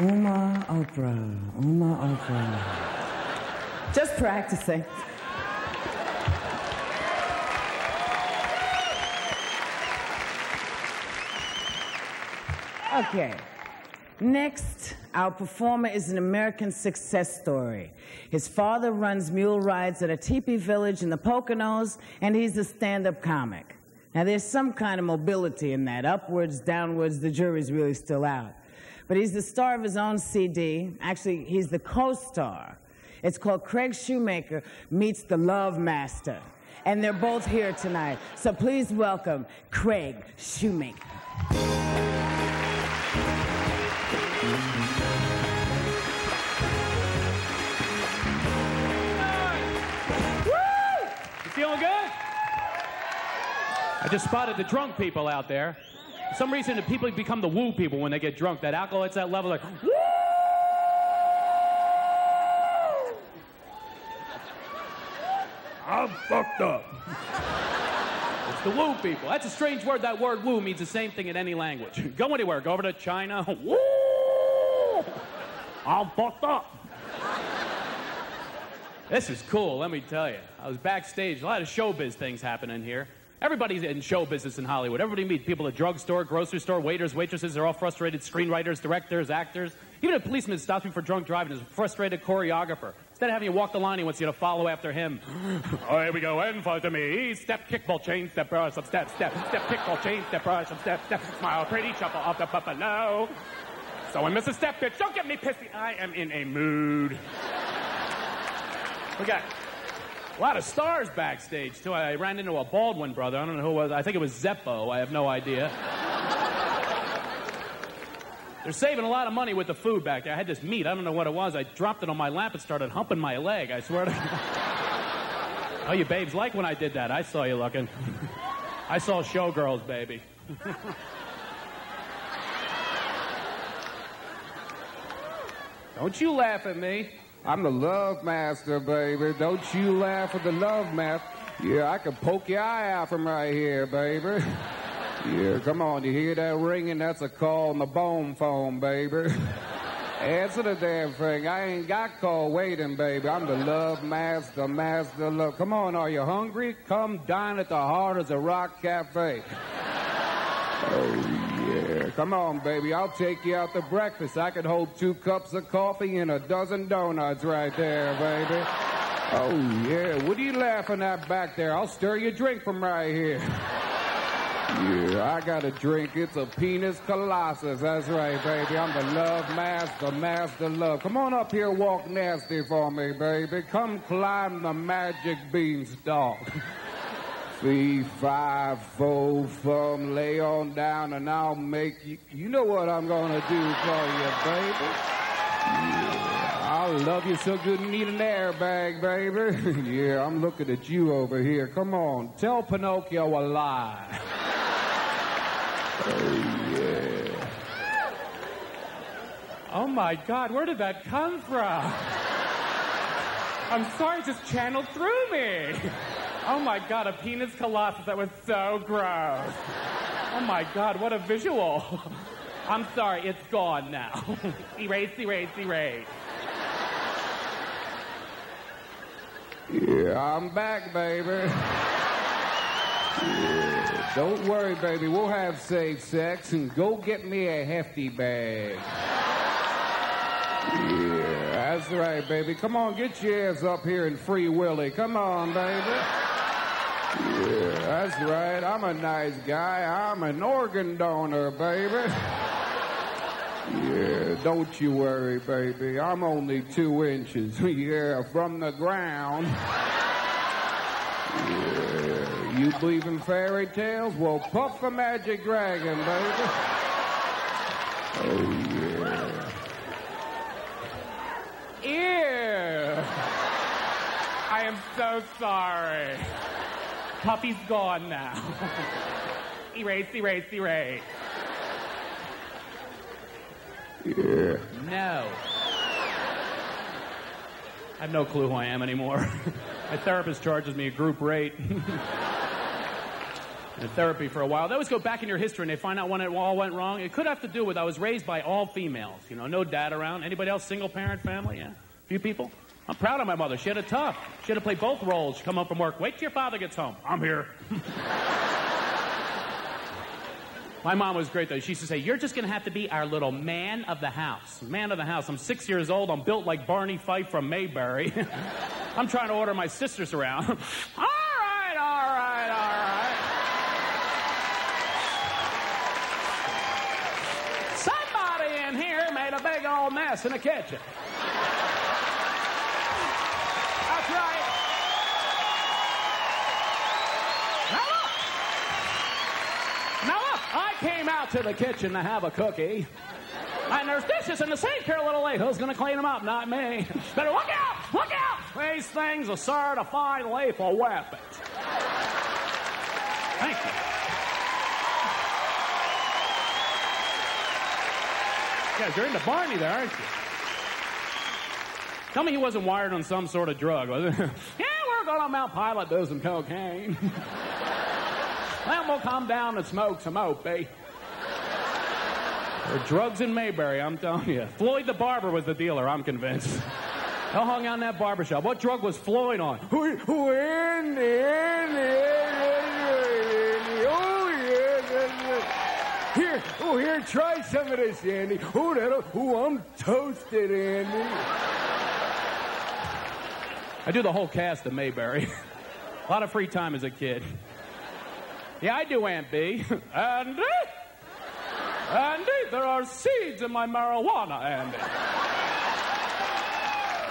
Uma Oprah. Uma Oprah. Just practicing. Okay. Next, our performer is an American success story. His father runs mule rides at a teepee village in the Poconos, and he's a stand up comic. Now, there's some kind of mobility in that. Upwards, downwards, the jury's really still out. But he's the star of his own CD. Actually, he's the co star. It's called Craig Shoemaker Meets the Love Master. And they're both here tonight. So please welcome Craig Shoemaker. You feeling good? I just spotted the drunk people out there. Some reason, the people become the woo people when they get drunk. That alcohol hits that level, like, woo! I'm fucked up. It's the woo people. That's a strange word. That word woo means the same thing in any language. Go anywhere. Go over to China. Woo! I'm fucked up. This is cool, let me tell you. I was backstage, a lot of showbiz things happening here. Everybody's in show business in Hollywood. Everybody meets people at drugstore, grocery store, waiters, waitresses. They're all frustrated screenwriters, directors, actors. Even a policeman stops me for drunk driving is a frustrated choreographer. Instead of having you walk the line, he wants you to follow after him. oh, here we go. And follow to me. Step, kickball, chain, step, brush, up, step, step, step, kickball, chain, step, brush, up, step, step, smile, pretty, shuffle off the buffalo. So I miss a step, bitch. Don't get me pissy. I am in a mood. We got a lot of stars backstage, too. I ran into a Baldwin brother. I don't know who it was. I think it was Zeppo. I have no idea. They're saving a lot of money with the food back there. I had this meat. I don't know what it was. I dropped it on my lap and started humping my leg. I swear to God. Oh, you babes like when I did that. I saw you looking. I saw showgirls, baby. Don't you laugh at me. I'm the love master, baby. Don't you laugh at the love master. Yeah, I can poke your eye out from right here, baby. Yeah, come on, you hear that ringing? That's a call on the bone phone, baby. Answer the damn thing. I ain't got call waiting, baby. I'm the love master, master love. Come on, are you hungry? Come dine at the heart of the Rock Cafe. Come on, baby. I'll take you out to breakfast. I could hold two cups of coffee and a dozen donuts right there, baby. Oh, yeah. What are you laughing at back there? I'll stir your drink from right here. Yeah, I got a drink. It's a penis colossus. That's right, baby. I'm the love master, master love. Come on up here, walk nasty for me, baby. Come climb the magic beanstalk. Three, five, four, fum, lay on down, and I'll make you. You know what I'm gonna do for you, baby. Yeah, I'll love you so good need an airbag, baby. yeah, I'm looking at you over here. Come on, tell Pinocchio a lie. Oh, yeah. Oh my God, where did that come from? I'm sorry, it just channeled through me. Oh my God, a penis colossus. That was so gross. Oh my God, what a visual. I'm sorry, it's gone now. erase, erase, erase. Yeah, I'm back, baby. Don't worry, baby. We'll have safe sex and go get me a hefty bag. Yeah, that's right, baby. Come on, get your ass up here and free Willie. Come on, baby. Yeah, that's right. I'm a nice guy. I'm an organ donor, baby. Yeah, don't you worry, baby. I'm only two inches. yeah, from the ground. Yeah, you believe in fairy tales? Well, puff the magic dragon, baby. Oh, yeah. Ew. I am so sorry. Puppy's gone now. erase, erase, erase. Yeah. No. I have no clue who I am anymore. My therapist charges me a group rate. in therapy for a while. They always go back in your history and they find out when it all went wrong. It could have to do with I was raised by all females. You know, no dad around. Anybody else single parent family? Yeah, a few people. I'm proud of my mother. She had it tough. She had to play both roles. Come home from work. Wait till your father gets home. I'm here. my mom was great though. She used to say, "You're just going to have to be our little man of the house. Man of the house. I'm six years old. I'm built like Barney Fife from Mayberry. I'm trying to order my sisters around. all right, all right, all right." Somebody in here made a big old mess in the kitchen. Came out to the kitchen to have a cookie. And there's dishes in the sink here, little lady. Who's going to clean them up? Not me. Better look out! Look out! These things are certified lethal weapons. Thank you. Yeah, you're into Barney there, aren't you? Tell me he wasn't wired on some sort of drug, was it? yeah, we're going to Mount Pilot do some cocaine. then we'll come down and smoke some opie. There drugs in Mayberry, I'm telling you. Floyd the barber was the dealer, I'm convinced. He hung out in that barber shop. What drug was Floyd on? Who, oh, yeah, Here, oh, here, try some of this, Andy. Oh, that, oh, I'm toasted, Andy. I do the whole cast of Mayberry. a lot of free time as a kid. Yeah, I do Aunt Bee. Andy? Uh, Andy, there are seeds in my marijuana, Andy.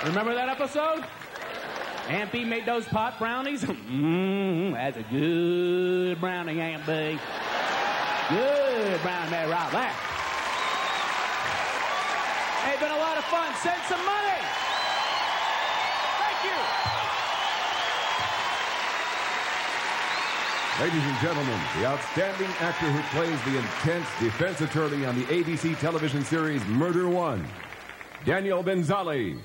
Remember that episode? Bee made those pot brownies? Mmm, that's a good brownie, Bee. Good brownie, right there. Hey, been a lot of fun. Send some money. Thank you. Ladies and gentlemen, the outstanding actor who plays the intense defense attorney on the ABC television series Murder One, Daniel Benzali.